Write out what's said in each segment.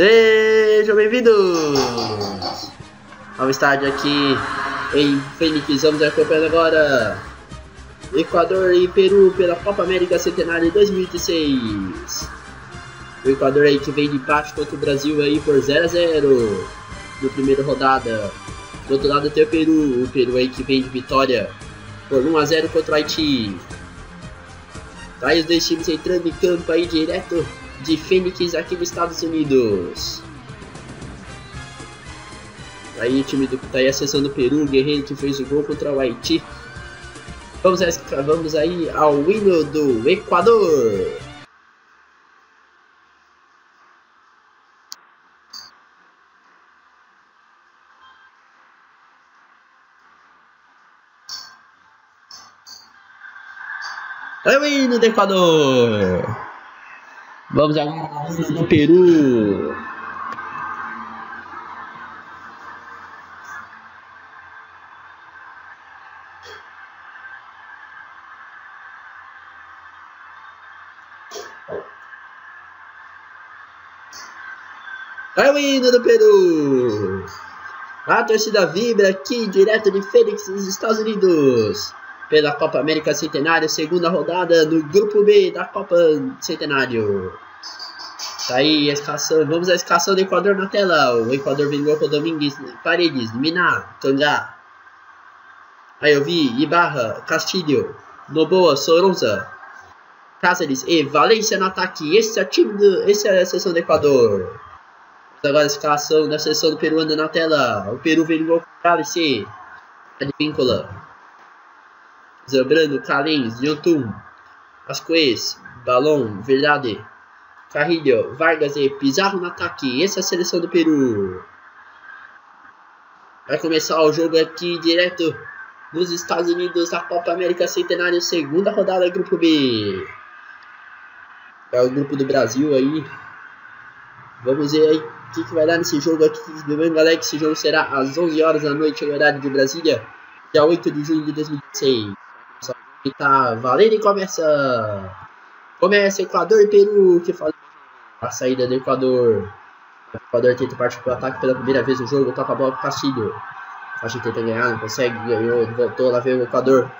Sejam bem-vindos ao estádio aqui em Fênix. Vamos acompanhando agora Equador e Peru pela Copa América Centenário 2016. O Equador aí que vem de empate contra o Brasil aí por 0 a 0 no primeira rodada. Do outro lado tem o Peru, o Peru aí que vem de vitória por 1 a 0 contra o Haiti. Tá aí os dois times entrando em campo aí direto de Phoenix aqui nos Estados Unidos. Aí o time do tá aí a sessão do Peru, o Guerreiro que fez o gol contra o Haiti. Vamos, vamos aí ao hino do Equador. É o hino do Equador. Vamos agora do Peru. É o hino do Peru. A torcida vibra aqui direto de Fênix, nos Estados Unidos pela Copa América Centenário, segunda rodada do Grupo B da Copa Centenário. Tá aí a vamos à escalação do Equador na tela. O Equador vingou com Domingues, Paredes, Miná, Cangá. Aí eu vi Ibarra, Castilho, Noboa, Soronza, Cáceres e Valência no ataque. Esse é, time do, esse é a seleção do Equador. Agora a escalação da seleção do peruano na tela. O Peru vingou com Cálice, Advíncula. Zambrano, Calens, Yotun, Ascoes, Balon, Verdade, Carrilho, Vargas e Pizarro no ataque. Essa é a seleção do Peru. Vai começar o jogo aqui direto nos Estados Unidos da Copa América Centenário, segunda rodada do Grupo B. É o grupo do Brasil aí. Vamos ver aí o que, que vai dar nesse jogo aqui. Lembrando, galera, que esse jogo será às 11 horas da noite, no horário de Brasília, dia 8 de junho de 2016. E tá valendo e começa. Começa Equador e Peru que faz a saída do Equador. O Equador tenta partir para o ataque pela primeira vez no jogo, toca a bola com Castilho. Castilho tenta ganhar, não consegue, ganhou, voltou, lá veio o Equador.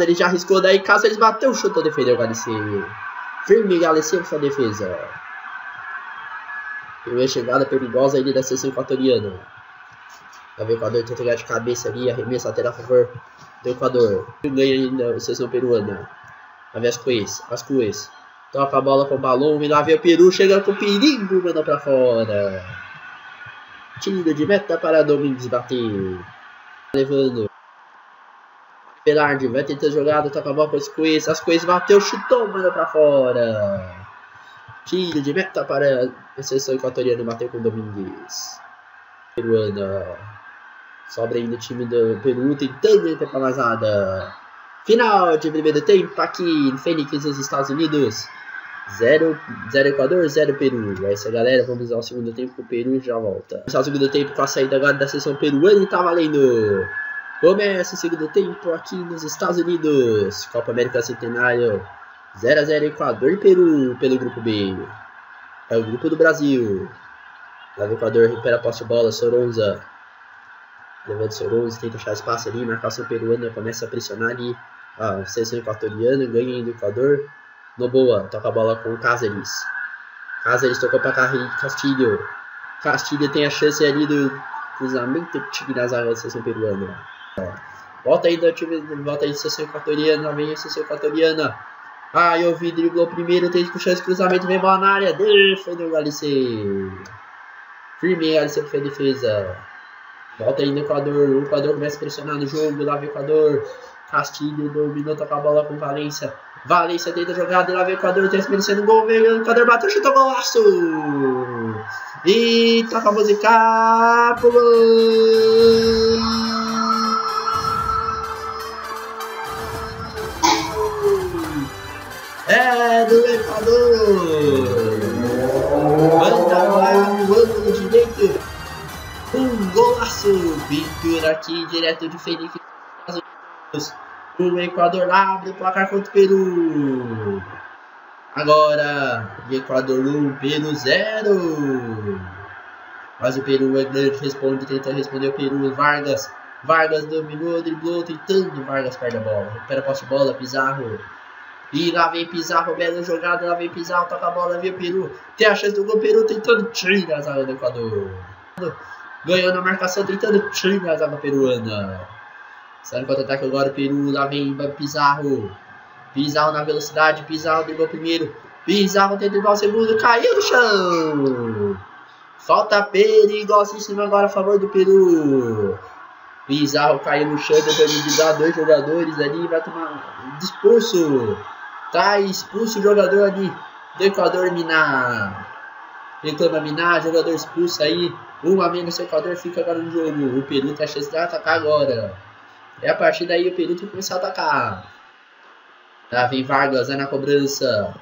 ele já arriscou daí, eles bateu, chutou, defendeu o Galicier. Firme Galicier sua defesa. Primeira chegada perigosa ali da seleção equatoriana. Lá vem o Equador tenta ganhar de cabeça ali, arremesso lateral a favor do Equador. Ganha ainda a seleção peruana. Lá vem as Coes. As Coes. Toca a bola com o balão. E lá vem o Peru. Chega com perigo. Manda pra fora. Tira de meta para Domingues bater. Levando. Berardi vai tentar jogada. Toca a bola com as Coes. As Coes bateu. Chutou. Manda pra fora. Tiro de meta para a seleção equatoriana bater com Domingues. Peruana. Sobra ainda o time do Peru tentando entrar pra mais nada. Final de primeiro tempo aqui em Fênix, nos Estados Unidos. 0 Equador, 0 Peru. É isso, galera. Vamos ao segundo tempo o Peru já volta. Começar o segundo tempo com a saída agora da sessão peruana e tá valendo. Começa o segundo tempo aqui nos Estados Unidos. Copa América Centenário. 0 a 0 Equador e Peru pelo grupo B. É o grupo do Brasil. Lá o Equador recupera a posse de bola. Soronza levando Soros, tenta achar espaço ali, marcação peruana começa a pressionar ali a seleção equatoriana, ganha do Equador. No boa, toca a bola com o Cáceres. Cáceres tocou para Castilho. Castilho tem a chance ali do cruzamento time da zaga da seleção peruana. Volta aí do time, volta aí da seleção equatoriana, vem a seleção equatoriana. Ah, eu vi, driblou primeiro, tem que chance de cruzamento, vem bola na área, defendeu o Galice. Firme, Galice fez defesa. Volta aí no Equador. O Equador começa a pressionar no jogo. Lá vem o Equador. Castilho dominou, toca a bola com Valência. Valência tenta jogada. Lá vem o Equador. Merecendo um gol. Vem o Equador bateu, chutou golaço. E toca a música. É do Equador. Pintura aqui direto de Felipe. O Equador abre o placar contra o Peru. Agora, Equador 1, Peru 0. Mas o Peru é grande, responde, tenta responder o Peru. Vargas. Vargas dominou, driblou, tentando. Vargas perde a bola. Recupera a posse de bola, Pizarro. E lá vem Pizarro, bela jogada, lá vem Pizarro, toca a bola, vem o Peru. Tem a chance do gol, Peru tentando tirar a zaga do Equador. Ganhou na marcação, tentando tirar a zaga peruana. Sai no contra-ataque agora, o Peru, lá vem Pizarro. Pizarro na velocidade, Pizarro driblou primeiro. Pizarro tenta driblar o segundo, caiu no chão. Falta perigosíssima agora a favor do Peru. Pizarro caiu no chão, tentando driblar dois jogadores ali, vai tomar expulso. Tá expulso o jogador ali do Equador Minar. Reclama Minar, jogador expulso aí. O Equador fica agora no jogo. O Peru tem a chance de atacar agora. E a partir daí o Peru tem que começar a atacar. Lá vem Vargas, é na cobrança.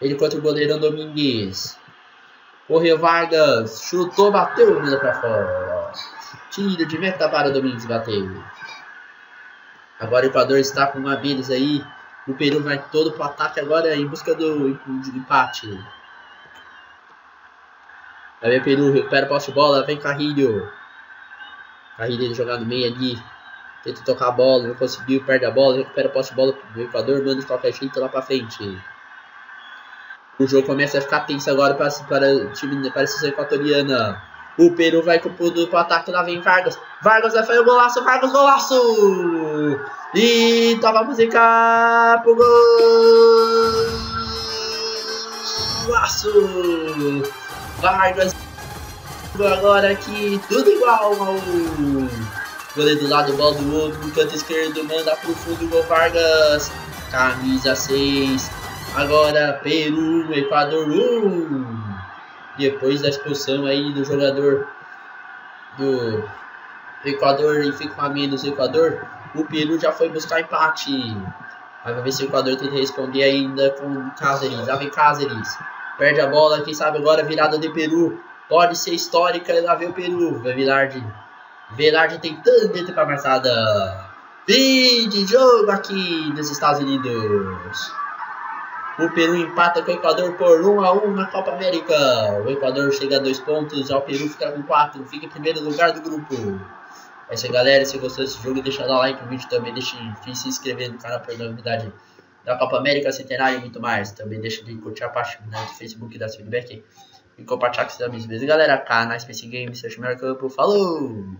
Ele contra o goleirão Domingues. Correu Vargas, chutou, bateu o pra fora. Tiro de meta para Domingues bateu. Agora o Equador está com uma deles aí. O Peru vai todo pro ataque agora em busca do empate. Aí o Peru, recupera o posse de bola, vem Carrilho. Carrilho jogar no meio ali. Tenta tocar a bola, não conseguiu, perde a bola, recupera o posse de bola do Equador, manda de qualquer jeito lá pra frente. O jogo começa a ficar tenso agora para, para o time para a seleção equatoriana. O Peru vai pro, pro, pro ataque, lá vem Vargas. Vargas vai fazer o golaço, Vargas, golaço! E toma a música pro gol! Golaço! Vargas agora aqui, tudo igual ao goleiro do lado, bola do outro, canto esquerdo, manda pro fundo, gol Vargas, camisa 6, agora Peru, Equador 1, depois da expulsão aí do jogador do Equador e fica com a menos Equador, o Peru já foi buscar empate, vai ver se o Equador tenta responder ainda com Cáceres, vem Cáceres, perde a bola, quem sabe agora virada de Peru, pode ser histórica, e lá vem o Peru, vai Vilardi, Velarde tentando entrar para a marçada. Fim de jogo aqui nos Estados Unidos. O Peru empata com o Equador por 1 a 1 na Copa América. O Equador chega a 2 pontos, já o Peru fica com 4, fica em primeiro lugar do grupo. É isso aí, galera. Se gostou desse jogo, deixa lá like no vídeo também. Deixe de se inscrever no canal para novidade da Copa América, Centenário e muito mais. Também deixa de curtir a página do Facebook da feedback e compartilhar com seus amigos. Beleza, galera? Canais PC Games, seu melhor campo. Falou!